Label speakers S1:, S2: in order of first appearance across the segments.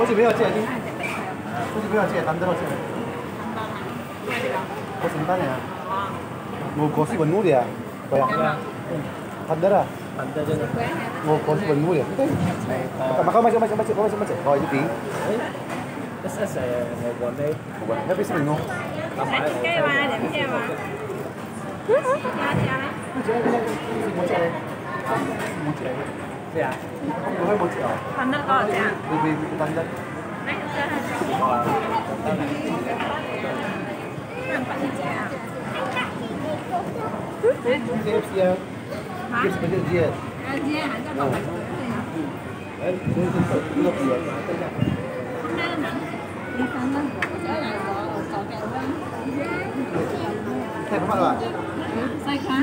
S1: 혹시 외웠지? 혹시 외웠지? 만들었지? 그 순간이야 뭐 것이 원물이야 뭐야? 반대라
S2: 뭐 것이
S1: 원물이야 잠깐만 가만히 가만히 가만히
S2: 가만히 가만히
S1: 어 이리 This is
S2: a one day.
S3: One day. Happy spring, no? cái ba điểm
S1: theo mà. Cho cho. Một triệu. Một triệu.
S2: Thế à?
S1: Không phải một triệu.
S3: Phần đất có cha.
S1: Vì vì tăng đất.
S3: Đấy, cha hai triệu.
S2: Ờ. Tao này.
S3: Hàng phần cha.
S1: Cái gì à?
S3: Hả?
S1: Cái gì gì à?
S3: À, dê hả? Cho phải
S1: Đấy, gì sợ cái gì à?
S3: Hôm nay là đi phần đất. Đó là có có kẹo.
S1: Thế có phải
S3: Sai khá.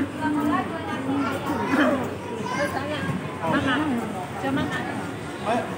S3: Mắc à? Cho mắc à?
S1: Đấy, mà cái
S3: Sai kia hả? Tập con bạn sai.
S1: thế à thế. Nó nó nó qua sang cái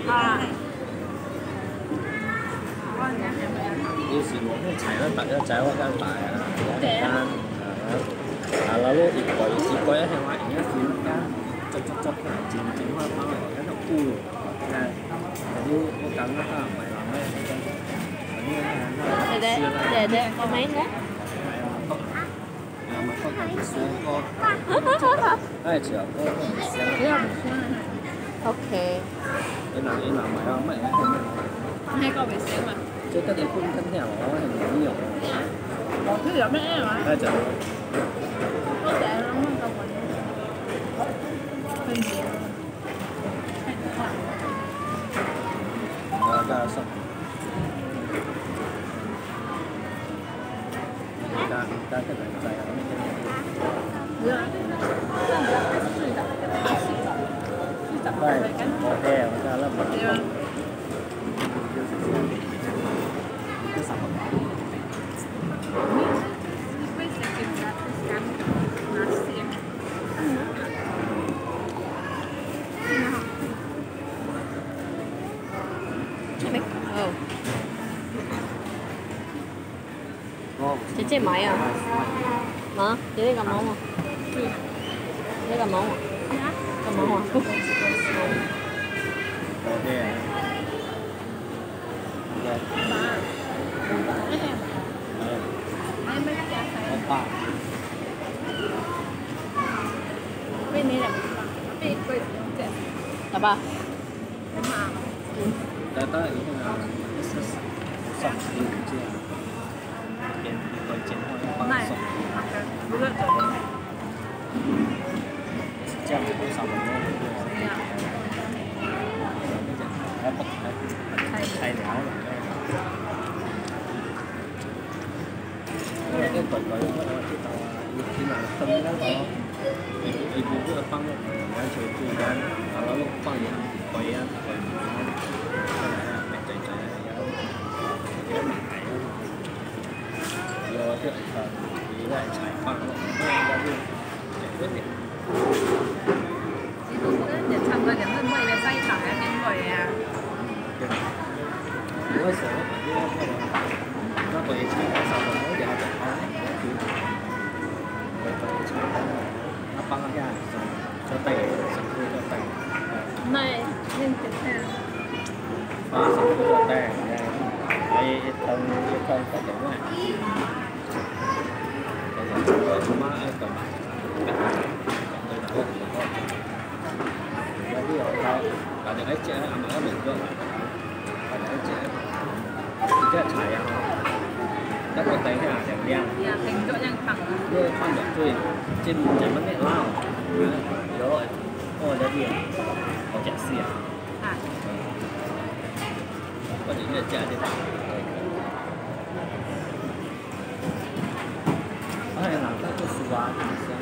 S1: sẽ thế吧? Đó. Xem. Phòng. Cái tuổi. Cái gì à? Cái đấy.
S2: coi
S3: À.
S2: chẳng can.
S3: À.
S2: 有时我都齐咗突一仔嗰间大啊，嗰间啊，啊老佬热过热过一系话而家少间执执执嚟渐渐开翻嚟，喺度沽嘅，嗰啲我拣得翻唔系话咩嗰啲
S3: Để để, để để, có mấy nữa?
S2: 有咪不过少个，诶只有嗰个少，
S3: Ok.
S2: em làm em làm mày không mày không
S3: hai con phải xem mà
S2: chứ các địa cũng thân thảo có hình ảnh
S3: nhiều. Thế giờ mẹ mà
S2: à chào.
S3: Có trẻ lắm không? Còn hình gì
S2: Hãy subscribe cho kênh Ghiền Mì Gõ Để
S3: không
S2: bỏ lỡ những video hấp dẫn
S3: Dạ.
S2: cái ờ, sản phẩm
S3: Questo è che mi ha pescato una sera. Ừ.
S2: ngon
S3: Chị chị mấy à? Hả? Chị đi cầm món à? Đi cầm món à? Cầm món à?
S2: có hè đây
S3: Em mới trả
S2: có ba
S3: Bên này là Bên quay mà
S2: đây tới những cái nào sọc như chưa? Tiền còn tiền thôi
S3: Này
S2: sọc.
S3: Bữa rồi đấy
S2: treo cái sọc nó
S3: Dạ.
S2: nó bật
S3: Thầy
S2: thay đéo rồi cái rồi nó là khi nào tâm nó có thì cũng rất là phong nó chơi tu đan và nó lúc phong trên trái bánh mẹ lao rồi. Ôi ra biển có chả
S3: xỉa à? có những là
S2: chả thì tặng có thể làm các cái sự hóa thì sẽ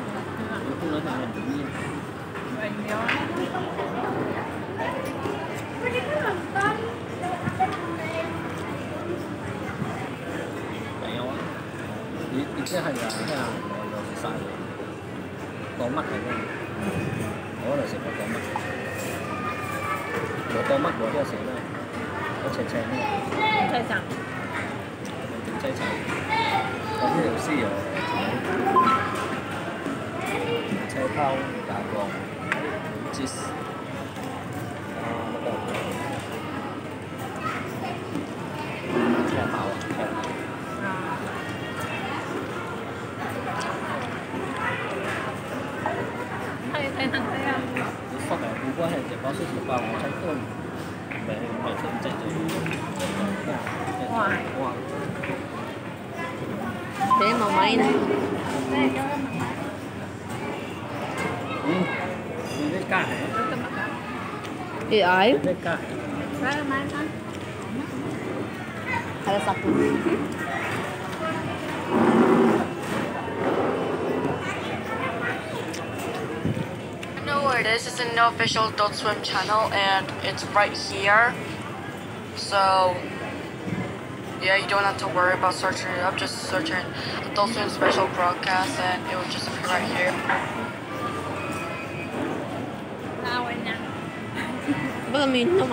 S2: không nói thẳng là tự nhiên.
S3: Vậy
S2: nếu Ý, ý cái hành là thế nào? Có mắt này không? Có là sẽ có có mắt. Có có mắt của cái sẽ này. Có chè chè này.
S3: Chơi chẳng
S2: chè chè. Có điều xì ở chè thau, gà gòn, cheese.
S3: thế mà máy này?
S2: Ừ. cái cải.
S3: Cái ấy
S4: it is. It's in the official Adult Swim channel, and it's right here. So, yeah, you don't have to worry about searching it up. Just search in Adult Swim special broadcast, and it will just appear right here.
S3: Sao anh nha Bất là mình đâu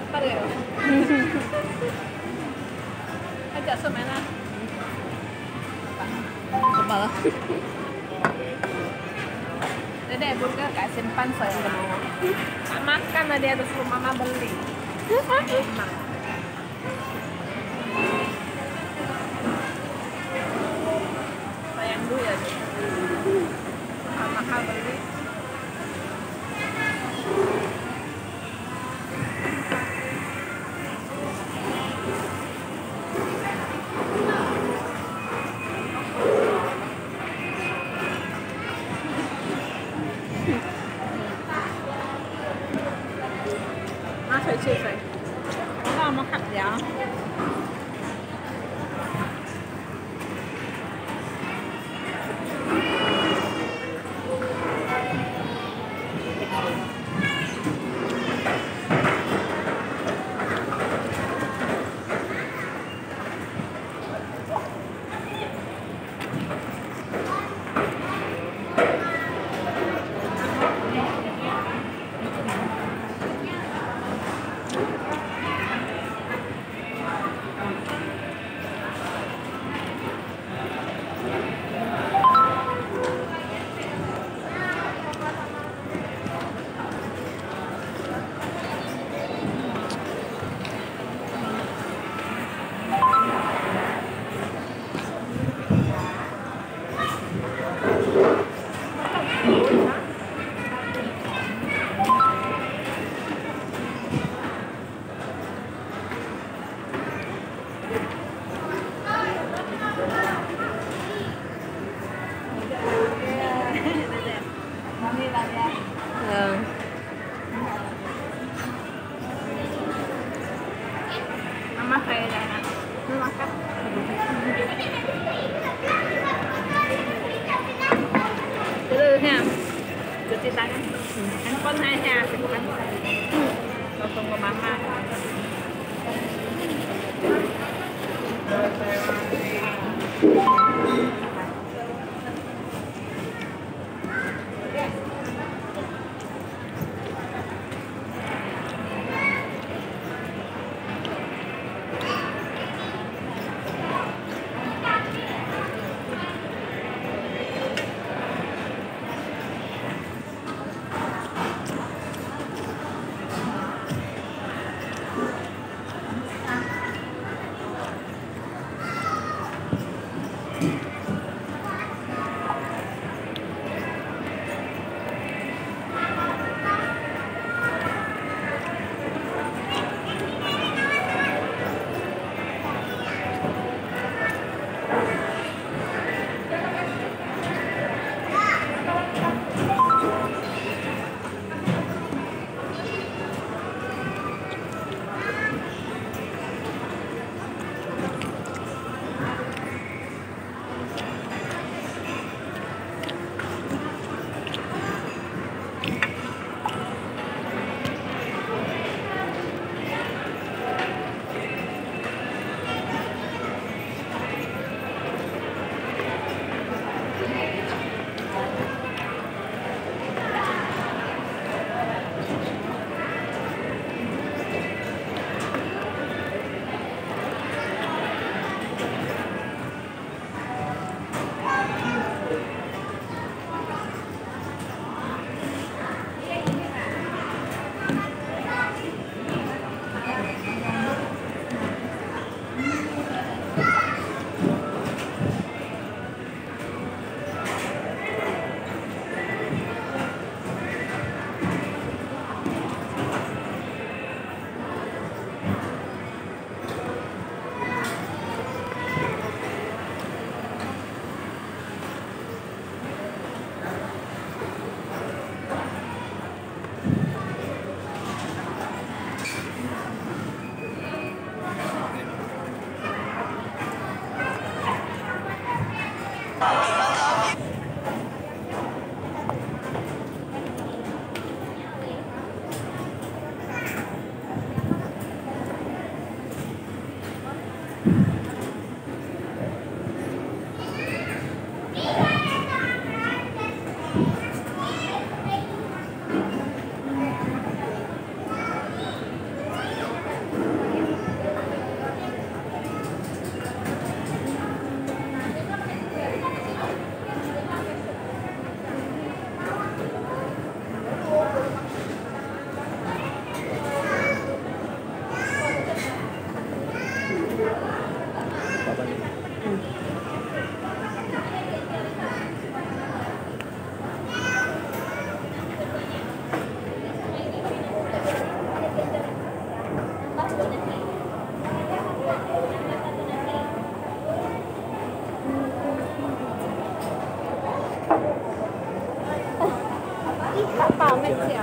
S3: lapar ya? Ajak semena kepala. Dede buka gak simpan saya Tak makan tadi ada suruh mama beli. Sayang dulu ya Mama beli.
S2: bảo mẹ chị